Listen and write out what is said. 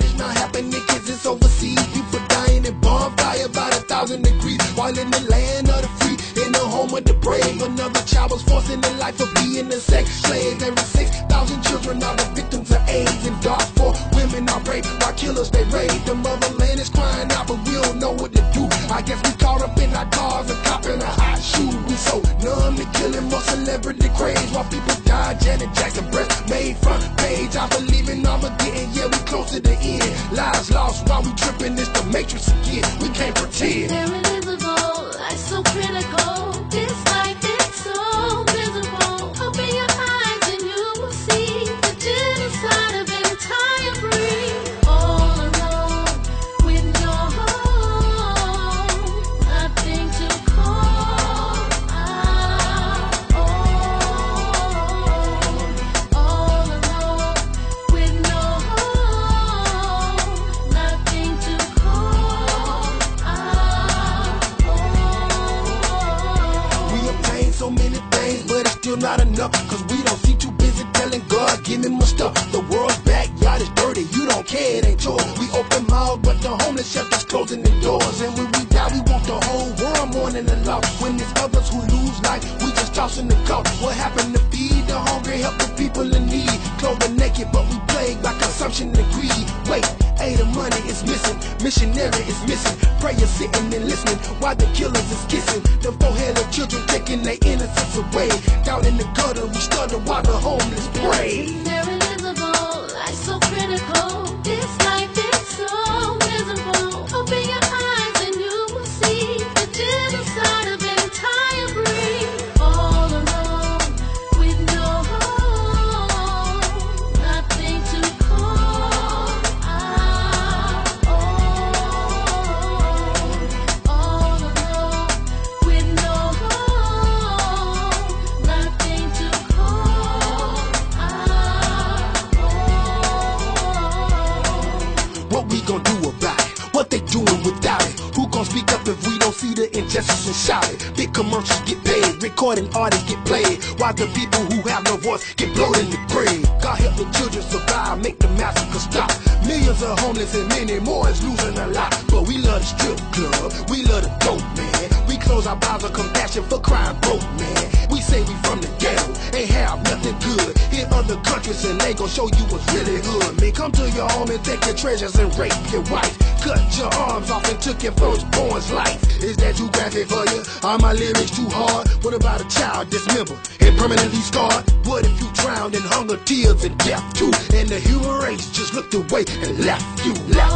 that is not happening cause it's overseas. People dying in bonfire about a thousand degrees. While in the land of the free, in the home of the brave. Another child was forced into life of being a sex slave. Every 6,000 children are the victims of AIDS. And Darfur women are raped by killers they raid. The motherland is crying out, but we don't know what to do. I guess we caught up in our cars, and cop in a hot shoe. We so numb to killing more celebrity craze. While people die, Janet Jackson breast made front page. I believe in all the close to the end. Lives lost while we tripping, it's the matrix again. We can't pretend. They're so critical. Still not enough. Cause we don't see too busy telling God, give me my stuff. The world's backyard is dirty, you don't care, it ain't yours. We open mouths, but the homeless shelter's closing the doors. And when we die, we want the whole world mourning the loss. When there's others who lose life, we just tossing the cup. What happened to feed the hungry, help the people in need? Clothe the naked, but we and greed. Wait, hey, the money is missing, missionary is missing. Prayer sitting and listening while the killers is kissing. The foreheaded children taking their innocence away. Down in the gutter, we stutter while the homeless pray. They're invisible, life so critical. Do about it? What they doing without it? Who gonna speak up if we don't see the injustice and shout it? Big commercials get paid, recording artists get played, while the people who have no voice get blown in the grave. God help the children survive, make the massacre stop. Millions of homeless and many more is losing a lot. But we love the strip club, we love the dope man. We close our mouths of compassion for crime broke man. We say we from the other countries and they gon' show you what's really hood. Man, come to your home and take your treasures and rape your wife. Cut your arms off and took your firstborn's life. Is that too graphic for you? Are my lyrics too hard? What about a child dismembered and permanently scarred? What if you drowned in hunger, tears, and death too? And the human race just looked away and left you, left